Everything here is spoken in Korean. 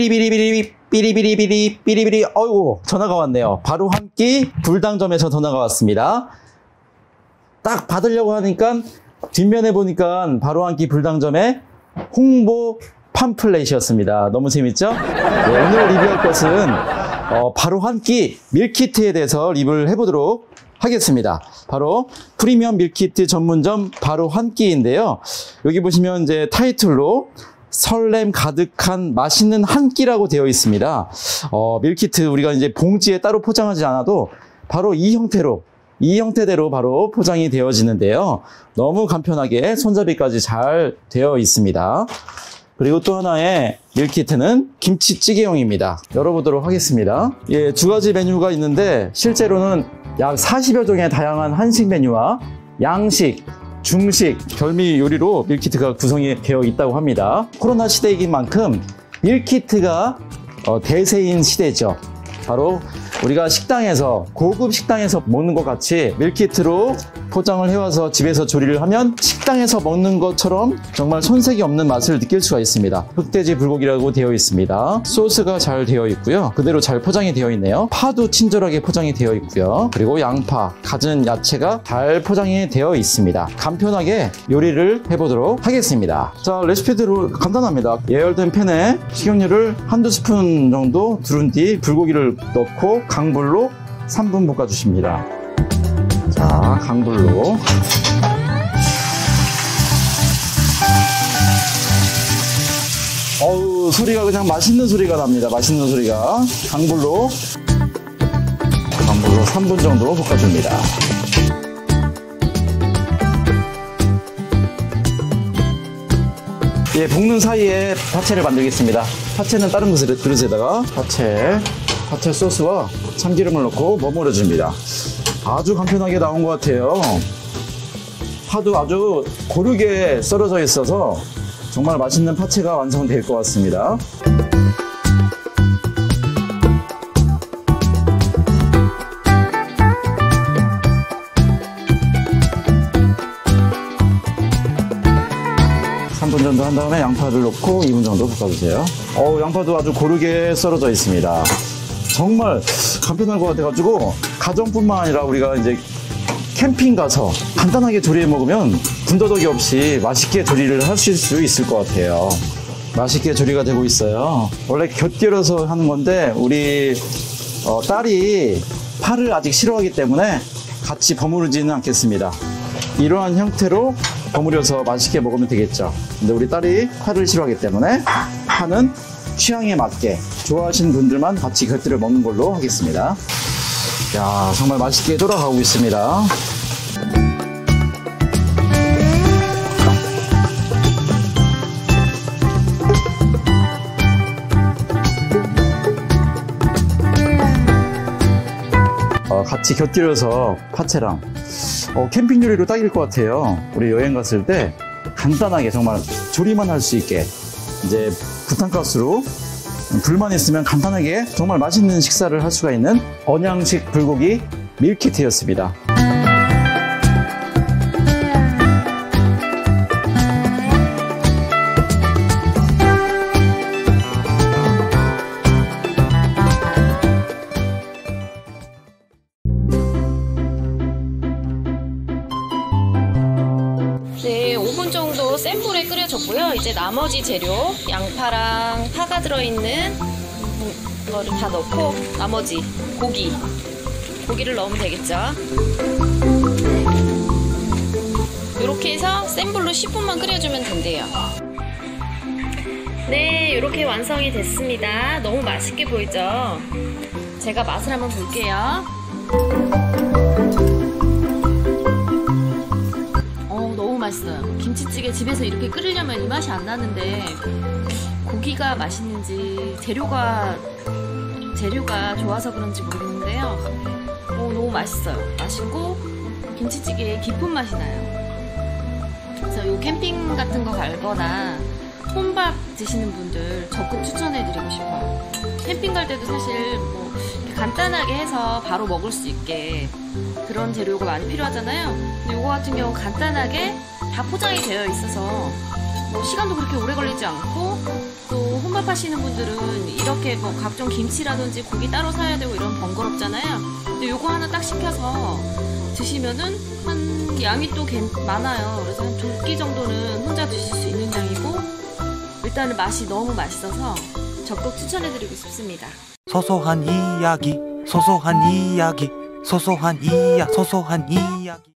삐리비리비리 삐리비리비리 삐리비리 어이구 전화가 왔네요. 바로 한 끼 불당점에서 전화가 왔습니다. 딱 받으려고 하니까 뒷면에 보니까 바로 한 끼 불당점의 홍보 팜플렛이었습니다. 너무 재밌죠? 네, 오늘 리뷰할 것은 어, 바로 한 끼 밀키트에 대해서 리뷰를 해보도록 하겠습니다. 바로 프리미엄 밀키트 전문점 바로 한 끼인데요. 여기 보시면 이제 타이틀로 설렘 가득한 맛있는 한 끼라고 되어 있습니다. 어, 밀키트 우리가 이제 봉지에 따로 포장하지 않아도 바로 이 형태로 이 형태대로 바로 포장이 되어지는데요. 너무 간편하게 손잡이까지 잘 되어 있습니다. 그리고 또 하나의 밀키트는 김치찌개용입니다. 열어보도록 하겠습니다. 예, 두 가지 메뉴가 있는데 실제로는 약 40여 종의 다양한 한식 메뉴와 양식, 중식, 별미 요리로 밀키트가 구성이 되어 있다고 합니다. 코로나 시대이긴 만큼 밀키트가 어, 대세인 시대죠. 바로 우리가 식당에서 고급 식당에서 먹는 것 같이 밀키트로 포장을 해와서 집에서 조리를 하면 식당에서 먹는 것처럼 정말 손색이 없는 맛을 느낄 수가 있습니다. 흑돼지 불고기라고 되어 있습니다. 소스가 잘 되어 있고요. 그대로 잘 포장이 되어 있네요. 파도 친절하게 포장이 되어 있고요. 그리고 양파, 갖은 야채가 잘 포장이 되어 있습니다. 간편하게 요리를 해보도록 하겠습니다. 자, 레시피대로 간단합니다. 예열된 팬에 식용유를 한두 스푼 정도 두른 뒤 불고기를 넣고 강불로 3분 볶아주십니다. 자, 강불로. 어우, 소리가 그냥 맛있는 소리가 납니다. 맛있는 소리가. 강불로. 강불로 3분 정도 볶아줍니다. 예, 볶는 사이에 파채를 만들겠습니다. 파채는 다른 그릇- 그릇에다가 파채, 파채 소스와 참기름을 넣고 버무려 줍니다. 아주 간편하게 나온 것 같아요. 파도 아주 고르게 썰어져 있어서 정말 맛있는 파채가 완성될 것 같습니다. 삼분 정도 한 다음에 양파를 넣고 2분 정도 볶아주세요. 어우, 양파도 아주 고르게 썰어져 있습니다. 정말 간편할 것 같아가지고 가정뿐만 아니라 우리가 이제 캠핑 가서 간단하게 조리해 먹으면 군더더기 없이 맛있게 조리를 하실 수 있을 것 같아요. 맛있게 조리가 되고 있어요. 원래 곁들여서 하는 건데 우리 어, 딸이 파를 아직 싫어하기 때문에 같이 버무르지는 않겠습니다. 이러한 형태로 버무려서 맛있게 먹으면 되겠죠. 근데 우리 딸이 파를 싫어하기 때문에 파는 취향에 맞게 좋아하시는 분들만 같이 곁들여 먹는 걸로 하겠습니다. 야, 정말 맛있게 돌아가고 있습니다. 어, 같이 곁들여서 파채랑 어, 캠핑 요리로 딱일 것 같아요. 우리 여행 갔을 때 간단하게 정말 조리만 할 수 있게 이제 부탄가스로 불만 있으면 간단하게 정말 맛있는 식사를 할 수가 있는 언양식 불고기 밀키트였습니다. 센 불에 끓여졌고요. 이제 나머지 재료, 양파랑 파가 들어있는 거를 다 넣고 나머지 고기, 고기를 넣으면 되겠죠. 이렇게 해서 센 불로 10분만 끓여주면 된대요. 네, 이렇게 완성이 됐습니다. 너무 맛있게 보이죠? 제가 맛을 한번 볼게요. 맛있어요. 김치찌개 집에서 이렇게 끓이려면 이 맛이 안 나는데 고기가 맛있는지 재료가 재료가 좋아서 그런지 모르겠는데요. 어, 너무 맛있어요. 맛있고 김치찌개에 깊은 맛이 나요. 그래서 요 캠핑 같은 거 갈거나 혼밥 드시는 분들 적극 추천해드리고 싶어요. 캠핑 갈 때도 사실 뭐 간단하게 해서 바로 먹을 수 있게 그런 재료가 많이 필요하잖아요. 근데 이거 같은 경우 간단하게 다 포장이 되어 있어서 뭐 시간도 그렇게 오래 걸리지 않고 또 혼밥 하시는 분들은 이렇게 뭐 각종 김치라든지 고기 따로 사야 되고 이런 번거롭잖아요. 근데 요거 하나 딱 시켜서 드시면은 한 양이 또 괜- 많아요. 그래서 한 두 끼 정도는 혼자 드실 수 있는 양이고 일단은 맛이 너무 맛있어서 적극 추천해드리고 싶습니다. 소소한 이야기 소소한 이야기 소소한 이야 소소한 이야기